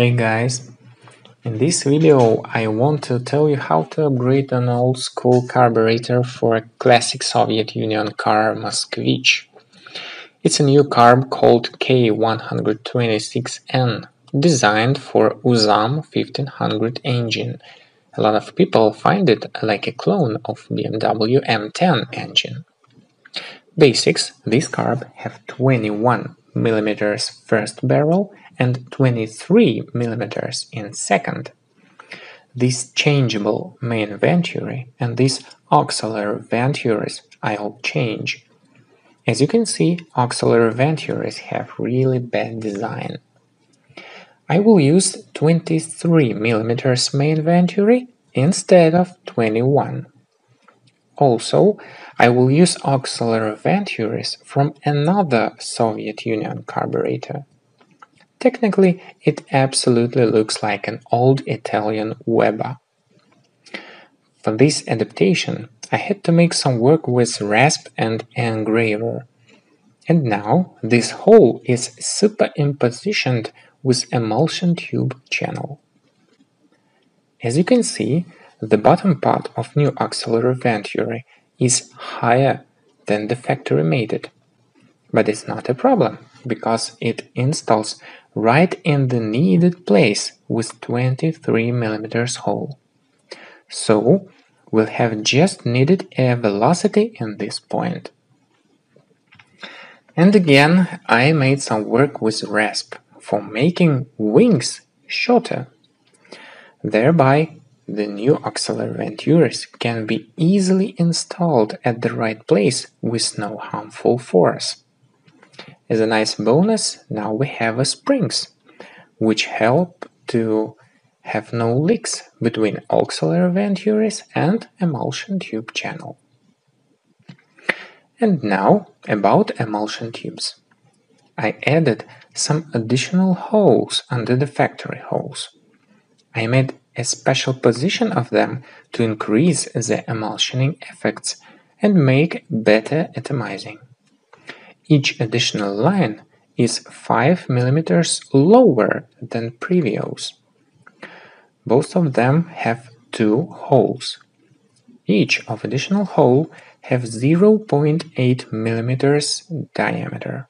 Hey guys, in this video I want to tell you how to upgrade an old school carburetor for a classic Soviet Union car Moskvich. It's a new carb called K126N, designed for UZAM 1500 engine. A lot of people find it like a clone of BMW M10 engine. Basics, this carb have 21 mm first barrel and 23 mm in second. This changeable main venturi and these auxiliary venturis I'll change. As you can see, auxiliary venturis have really bad design. I will use 23 mm main venturi instead of 21. Also, I will use auxiliary venturis from another Soviet Union carburetor. Technically, it absolutely looks like an old Italian Weber. For this adaptation, I had to make some work with rasp and engraver. And now this hole is superimpositioned with emulsion tube channel. As you can see, the bottom part of new auxiliary venturi is higher than the factory made it. But it's not a problem, because it installs right in the needed place with 23 mm hole. So we'll have just needed a velocity in this point. And again, I made some work with rasp for making wings shorter. Thereby, the new auxiliary venturis can be easily installed at the right place with no harmful force. As a nice bonus, now we have a springs, which help to have no leaks between auxiliary venturis and emulsion tube channel. And now about emulsion tubes. I added some additional holes under the factory holes. I made a special position of them to increase the emulsioning effects and make better atomizing. Each additional line is 5 mm lower than previous. Both of them have two holes. Each of additional hole have 0.8 mm diameter.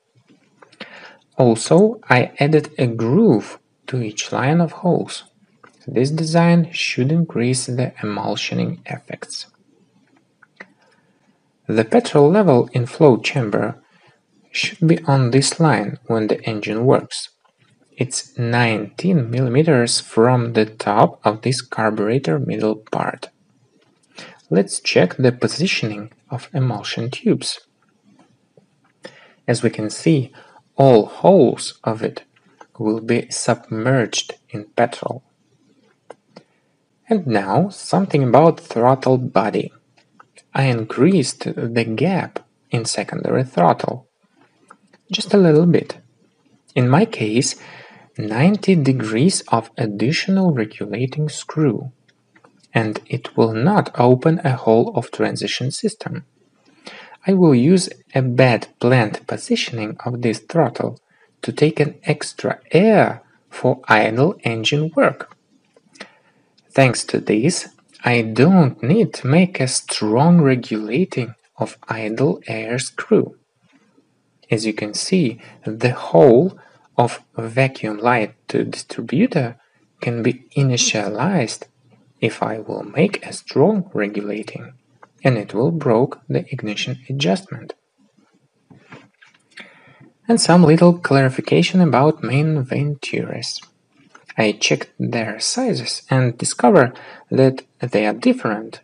Also, I added a groove to each line of holes. This design should increase the emulsioning effects. The petrol level in flow chamber should be on this line when the engine works. It's 19 mm from the top of this carburetor middle part. Let's check the positioning of emulsion tubes. As we can see, all holes of it will be submerged in petrol. And now something about throttle body. I increased the gap in secondary throttle just a little bit. In my case, 90 degrees of additional regulating screw, and it will not open a hole of transition system. I will use a bad plant positioning of this throttle to take an extra air for idle engine work. Thanks to this, I don't need to make a strong regulating of idle air screw. As you can see, the hole of vacuum light to distributor can be initialized if I will make a strong regulating and it will broke the ignition adjustment. And some little clarification about main venturis. I checked their sizes and discover that they are different.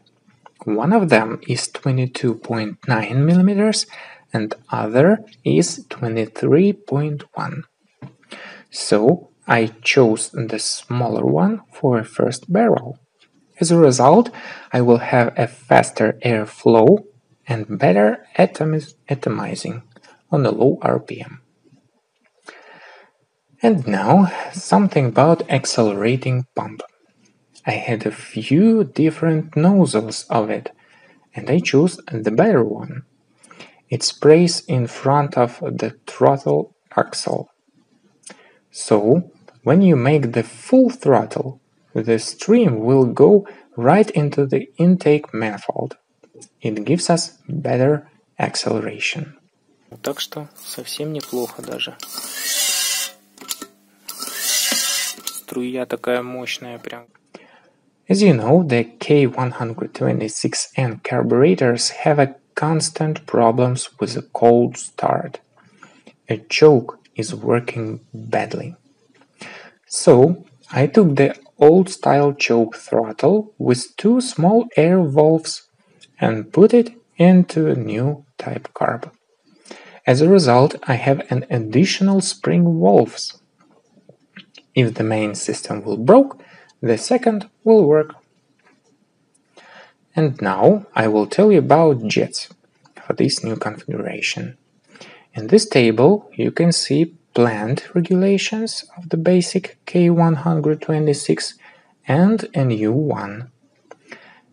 One of them is 22.9 millimeters and other is 23.1. So I chose the smaller one for a first barrel. As a result, I will have a faster airflow and better atomizing on a low RPM. And now, something about accelerating pump. I had a few different nozzles of it, and I chose the better one. It sprays in front of the throttle axle. So when you make the full throttle, the stream will go right into the intake manifold. It gives us better acceleration. Так что совсем неплохо даже. Струя такая мощная прям. As you know, the K126N carburetors have a constant problems with a cold start. A choke is working badly. So I took the old style choke throttle with two small air valves and put it into a new type carb. As a result, I have an additional spring valves. if the main system will broke, the second will work. And now I will tell you about jets for this new configuration. In this table you can see planned regulations of the basic K126 and a new one.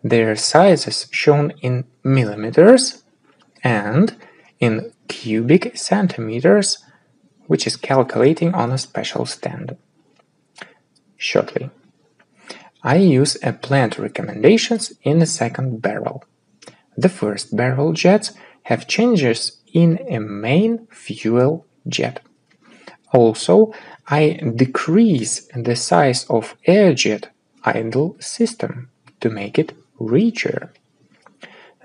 Their sizes shown in millimeters and in cubic centimeters, which is calculating on a special stand. Shortly. I use a plant recommendations in the second barrel. The first barrel jets have changes in a main fuel jet. Also, I decrease the size of air-jet idle system to make it richer.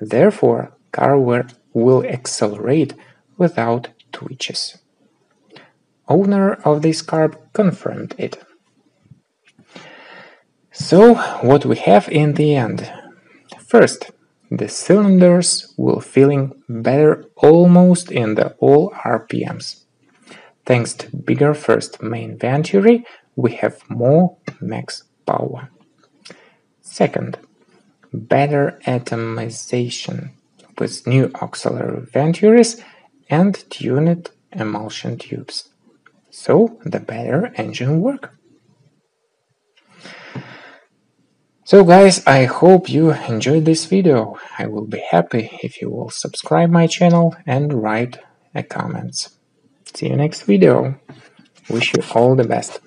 Therefore, car will accelerate without twitches. Owner of this car confirmed it. So, what we have in the end? First, the cylinders will feeling better almost in the all RPMs. Thanks to bigger first main venturi, we have more max power. Second, better atomization with new auxiliary venturis and tuned emulsion tubes. So the better engine work. So guys, I hope you enjoyed this video. I will be happy if you will subscribe my channel and write a comments. See you next video. Wish you all the best.